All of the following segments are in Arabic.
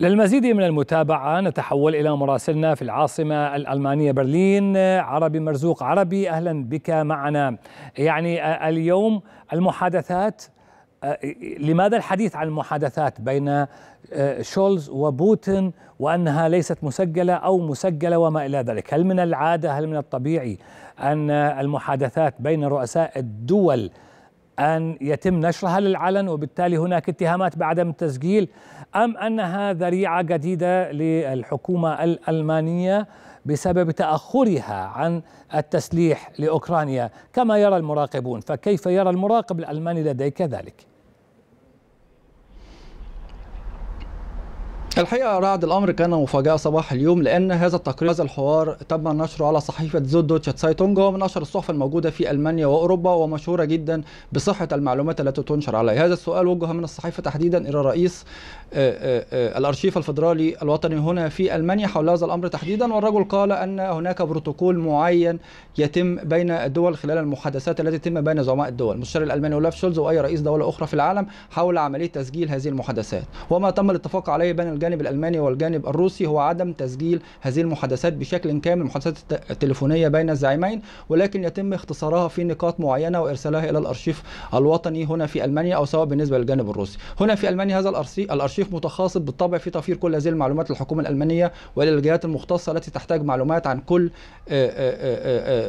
للمزيد من المتابعة نتحول إلى مراسلنا في العاصمة الألمانية برلين. عربي مرزوق عربي أهلا بك معنا. يعني اليوم المحادثات لماذا الحديث عن المحادثات بين شولز وبوتين وأنها ليست مسجلة أو مسجلة وما إلى ذلك؟ هل من العادة هل من الطبيعي أن المحادثات بين رؤساء الدول أن يتم نشرها للعلن وبالتالي هناك اتهامات بعدم التسجيل أم أنها ذريعة جديدة للحكومة الألمانية بسبب تأخرها عن التسليح لأوكرانيا كما يرى المراقبون فكيف يرى المراقب الألماني لديك ذلك؟ الحقيقة رعد الأمر كان مفاجأة صباح اليوم لأن هذا التقرير هذا الحوار تم نشره على صحيفة زود دوتشا سايتونج وهو من اشهر الصحف الموجودة في ألمانيا وأوروبا ومشهورة جدا بصحة المعلومات التي تنشر عليها. هذا السؤال وجه من الصحيفة تحديدا إلى رئيس الأرشيف الفدرالي الوطني هنا في ألمانيا. حول هذا الأمر تحديدا والرجل قال أن هناك بروتوكول معين يتم بين الدول خلال المحادثات التي تتم بين زعماء الدول. المستشار الألماني أولاف شولز وأي رئيس دولة أخرى في العالم حول عملية تسجيل هذه المحادثات. وما تم الاتفاق عليه بين الجانب الألماني والجانب الروسي هو عدم تسجيل هذه المحادثات بشكل كامل المحادثات التليفونية بين الزعيمين ولكن يتم اختصارها في نقاط معينة وإرسالها إلى الأرشيف الوطني هنا في ألمانيا أو سواء بالنسبة للجانب الروسي. هنا في ألمانيا هذا الأرشيف متخصص بالطبع في توفير كل هذه المعلومات للحكومة الألمانية وللجهات المختصة التي تحتاج معلومات عن كل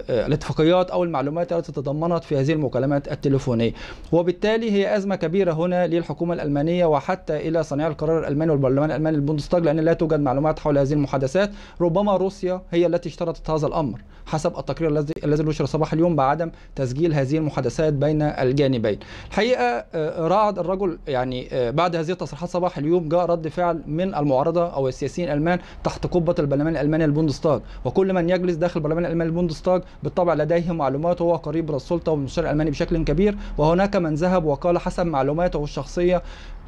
الاتفاقيات أو المعلومات التي تضمنت في هذه المكالمات التليفونية. وبالتالي هي أزمة كبيرة هنا للحكومة الألمانية وحتى إلى صانعي القرار الألماني والبرلمان الألماني البوندستاغ لأن لا توجد معلومات حول هذه المحادثات. ربما روسيا هي التي اشترطت هذا الأمر حسب التقرير الذي الذي نشر صباح اليوم بعدم تسجيل هذه المحادثات بين الجانبين. الحقيقة رعد الرجل يعني بعد هذه التصريحات صباح اليوم جاء رد فعل من المعارضة أو السياسيين الألمان تحت قبة البرلمان الألماني البوندستاغ وكل من يجلس داخل البرلمان الألماني البوندستاغ بالطبع لديه معلومات وهو قريب من السلطة والمستشار الألماني بشكل كبير. وهناك من ذهب وقال حسب معلوماته الشخصية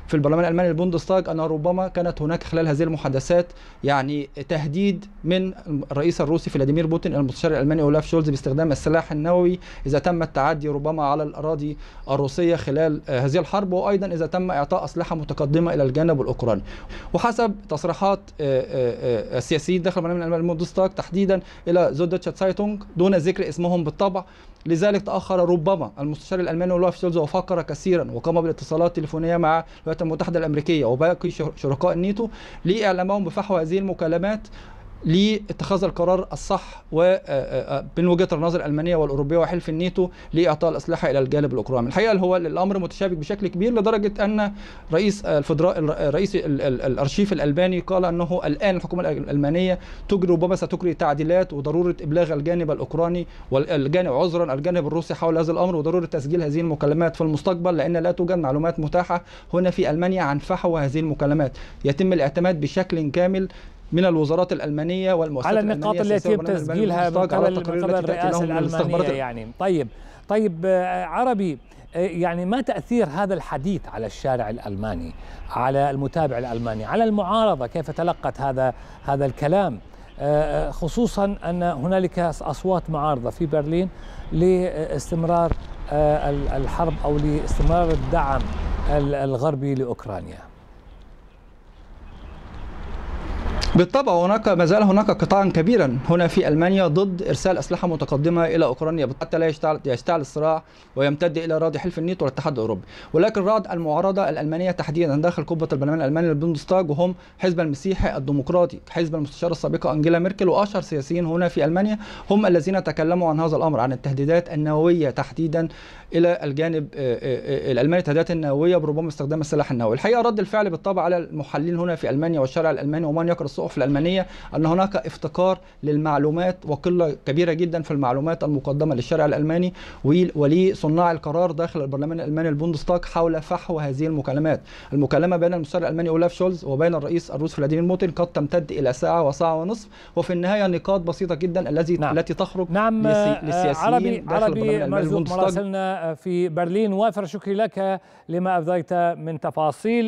في البرلمان الألماني البوندستاغ أن ربما كانت هناك خلال هذه المحادثات يعني تهديد من الرئيس الروسي فلاديمير بوتين المستشار الألماني أولاف شولز باستخدام السلاح النووي إذا تم التعدي ربما على الأراضي الروسية خلال هذه الحرب وأيضا إذا تم إعطاء أسلحة متقدمة إلى الجانب الأوكراني. وحسب تصريحات السياسيين داخل البرلمان الألماني البوندستاغ تحديدا إلى Süddeutsche Zeitung دون ذكر اسمهم بالطبع. لذلك تأخر ربما المستشار الألماني أولاف شولز وفكر كثيرا وقام بالاتصالات التليفونية مع الولايات المتحدة الأمريكية وباقي شركاء الناتو لاعلامهم بفحوى هذه المكالمات لاتخاذ القرار الصح ومن وجهة النظر الألمانية والأوروبية وحلف الناتو لإعطاء الأسلحة إلى الجانب الأوكراني. الحقيقة هو الأمر متشابك بشكل كبير لدرجة أن رئيس الفدرال رئيس الأرشيف الألباني قال أنه الآن الحكومة الألمانية تجري ربما ستجري تعديلات وضرورة إبلاغ الجانب الأوكراني والجانب عذرا الجانب الروسي حول هذا الأمر وضرورة تسجيل هذه المكالمات في المستقبل لأن لا توجد معلومات متاحة هنا في ألمانيا عن فحوى هذه المكالمات. يتم الاعتماد بشكل كامل من الوزارات الألمانية والمؤسسات على النقاط التي يتم تسجيلها من قبل من قبل الرئاسة الألمانية يعني. طيب طيب عربي يعني ما تأثير هذا الحديث على الشارع الألماني على المتابع الألماني على المعارضة؟ كيف تلقت هذا هذا الكلام؟ خصوصا أن هنالك أصوات معارضة في برلين لاستمرار الحرب أو لاستمرار الدعم الغربي لأوكرانيا. بالطبع هناك ما زال هناك قطاعا كبيرا. هنا في ألمانيا ضد إرسال أسلحة متقدمة إلى أوكرانيا. حتى لا يشتعل يشتعل الصراع ويمتد إلى اراضي حلف الناتو والاتحاد الأوروبي. ولكن رعد المعارضة الألمانية تحديدا داخل قبة البرلمان الألماني البوندستاغ وهم حزب المسيحي الديمقراطي. حزب المستشارة السابقة أنجيلا ميركل وأشهر سياسيين هنا في ألمانيا هم الذين تكلموا عن هذا الأمر عن التهديدات النووية تحديدا إلى الجانب الألماني. التهديدات النووية بربما استخدام السلاح النووي. الحقيقة رد الفعل بالطبع على المحللين هنا في ألمانيا والشارع الألماني ومن يقرا الصحف الألمانية أن هناك افتقار للمعلومات وقلة كبيرة جدا في المعلومات المقدمة للشارع الألماني ولصناع القرار داخل البرلمان الألماني البوندستاغ حول فحوى هذه المكالمات. المكالمة بين المستشار الألماني أولاف شولز وبين الرئيس الروسي فلاديمير بوتين قد تمتد إلى ساعة وساعة ونصف وفي النهاية نقاط بسيطة جدا التي نعم. التي تخرج نعم للسياسيين عربي داخل عربي مرزوق مراسلنا في برلين وافر شكري لك لما افضيت من تفاصيل.